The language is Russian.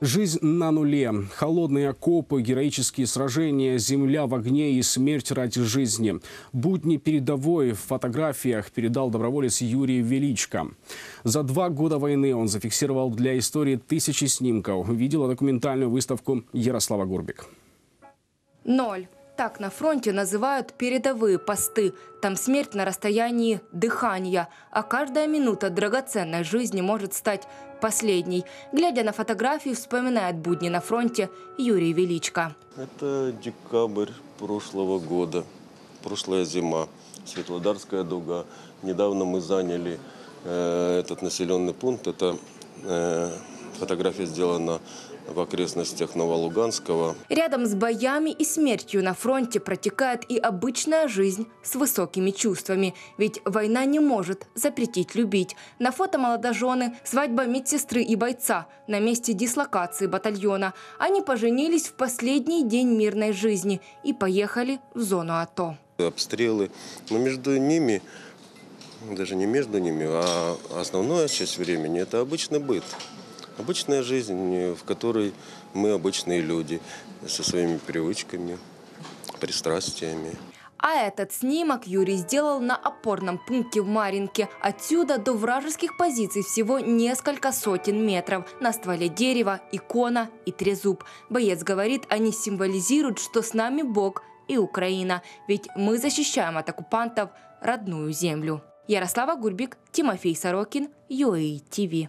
Жизнь на нуле. Холодные окопы, героические сражения, земля в огне и смерть ради жизни. Будни передовой в фотографиях передал доброволец Юрий Величко. За два года войны он зафиксировал для истории тысячи снимков. Видела документальную выставку Ярослава Гурбик. Ноль. Так на фронте называют передовые посты. Там смерть на расстоянии дыхания, а каждая минута драгоценной жизни может стать последней. Глядя на фотографии, вспоминает будни на фронте Юрий Величко. Это декабрь прошлого года, прошлая зима, Светлодарская дуга. Недавно мы заняли э, этот населенный пункт. Это э, фотография сделана в окрестностях Новолуганского. Рядом с боями и смертью на фронте протекает и обычная жизнь с высокими чувствами. Ведь война не может запретить любить. На фото молодожены, свадьба медсестры и бойца на месте дислокации батальона. Они поженились в последний день мирной жизни и поехали в зону АТО. Обстрелы, но между ними, даже не между ними, а основная часть времени – это обычный быт. Обычная жизнь, в которой мы обычные люди со своими привычками, пристрастиями. А этот снимок Юрий сделал на опорном пункте в Маринке. Отсюда до вражеских позиций всего несколько сотен метров. На стволе дерева, икона и трезуб. Боец говорит, они символизируют, что с нами Бог и Украина. Ведь мы защищаем от оккупантов родную землю. Ярослава Гурбик, Тимофей Сорокин, ЮАИ ТВ.